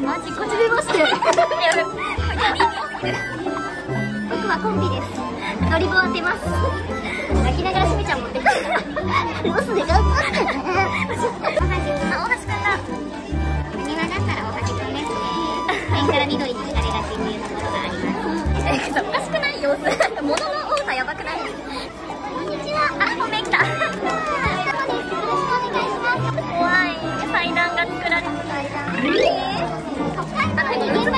マジこちめまして僕はコンビです。ドリブを当てます。泣きながらしみちゃん持ってくる。ロスで頑張ってね。大橋くんだ庭だったら大橋くんですね。辺から緑に惹かれがちっていうところがありますおかしくない様子物の多さやばくないこんにちはあごめん来た怖い祭壇が作られて祭壇、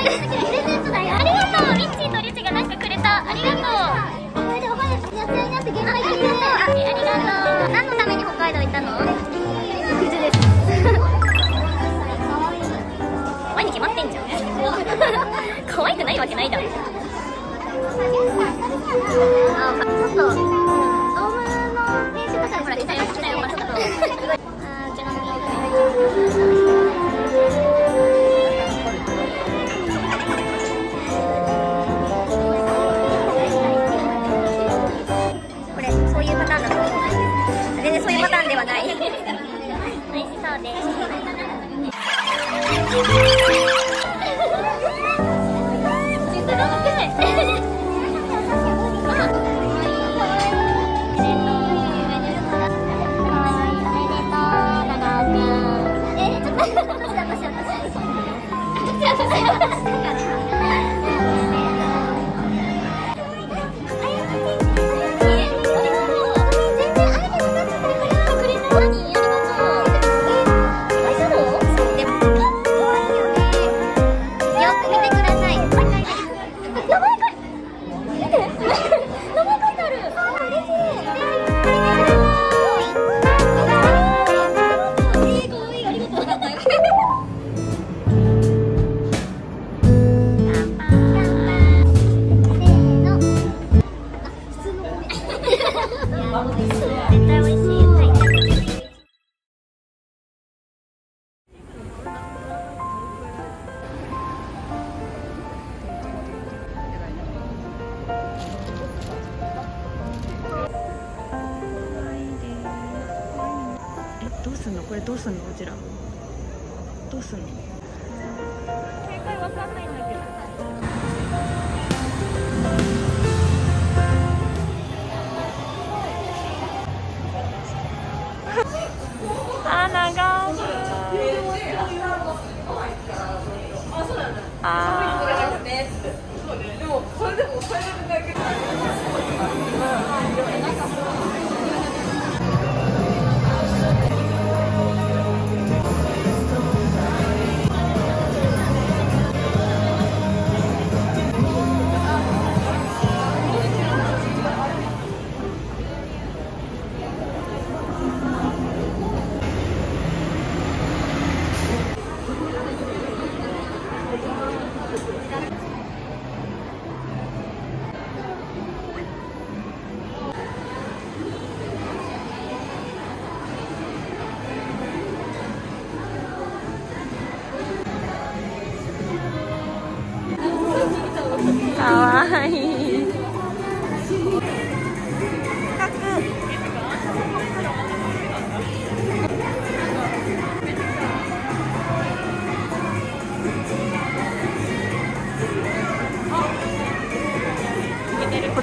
プレゼントだよありがとうミッチーとリチがなんかくれたありがとうこれでおはよう野菜になって限界ありがとうありがとう何のために北海道行ったのクズです可愛いに決まってんじゃん可愛くないわけないだろあ、ちょっとドームの練習とかほら来たよ来たよほらちょっとあーちなみに。がとうご。んの？これどうすんの？うちら。どうすんの？正解わかんないんだけど。花があーかわいい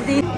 こ